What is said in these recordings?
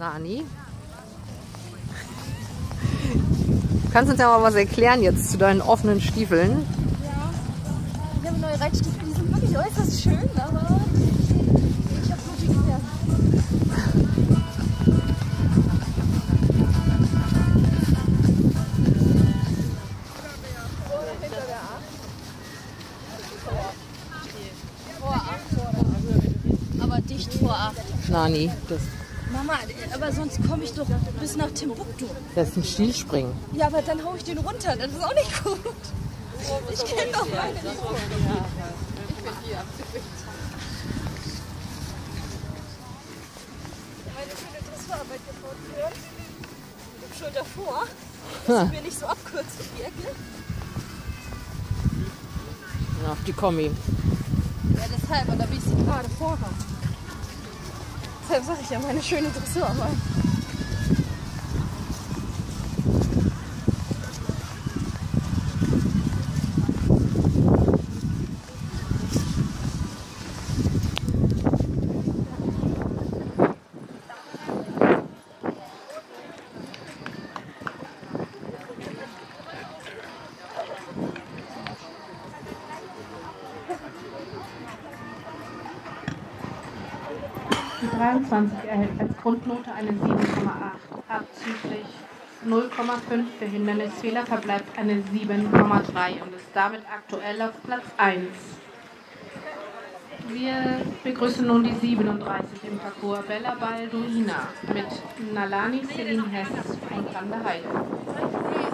Nani? Kannst du uns ja mal was erklären jetzt zu deinen offenen Stiefeln? Ja, ich habe neue Reitstiefel, die sind wirklich äußerst schön, aber ich habe blutige Fersen. Vor acht. Aber dicht vor acht. Nani, das, Mama, aber sonst komme ich doch bis nach Timbuktu. das ist ein Stilspringen. Ja, aber dann hau ich den runter. Das ist auch nicht gut. Ich kenne doch meine nicht. Meine schöne Dressurarbeit gebaut wird. Schon davor. Dass ich mir nicht so abkürzen. Ja, auf die Kombi. Ja, deshalb, und da will ich sie gerade vorhaben. Deshalb sage ich ja meine schöne Dressurarbeit. Die 23 erhält als Grundnote eine 7,8. Abzüglich 0,5 für Hindernisfehler verbleibt eine 7,3 und ist damit aktuell auf Platz 1. Wir begrüßen nun die 37 im Parcours Bella Balduina mit Nalani Celine Hess von Grande Heide.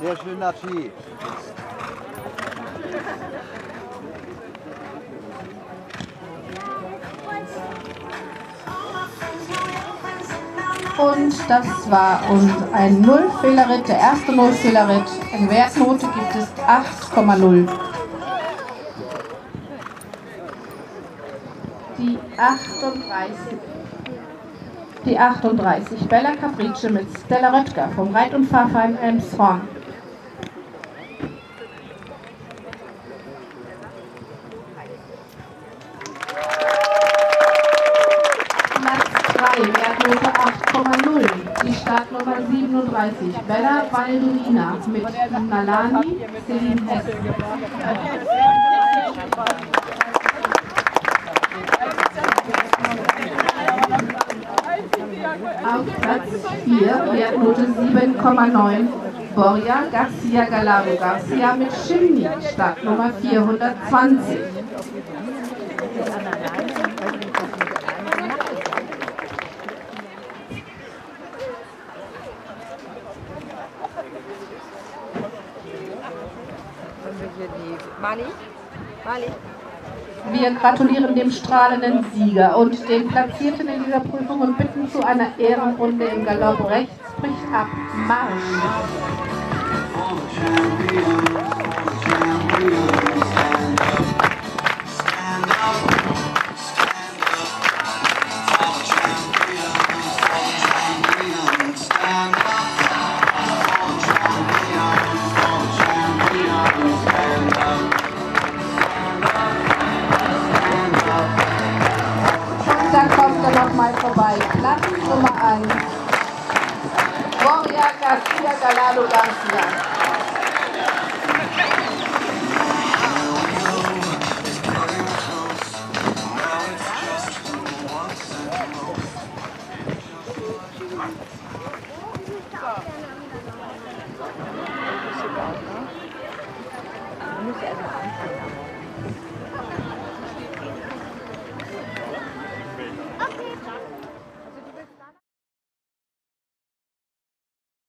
Sehr schön, Nachi. Und das war und ein Nullfehlerritt, der erste Nullfehlerritt. Eine Wertnote gibt es 8,0. Die 38. Die 38, Bella Caprice mit Stella Röttger vom Reit- und Fahrverein Elmshorn. Wertnote 8,0. Die Startnummer 37, Bella Baldurina mit Nalani Celine Hess. Auf Platz 4, Wertnote 7,9. Borja Garcia Galaro Garcia mit Chimney, Startnummer 420. Haben wir hier die Mali? Mali? Wir gratulieren dem strahlenden Sieger und den Platzierten in dieser Prüfung und bitten zu einer Ehrenrunde im Galopp. Rechts bricht ab. Marsch! Vorbei. Platz Nummer 1. Gloria Garcia Galado Garcia.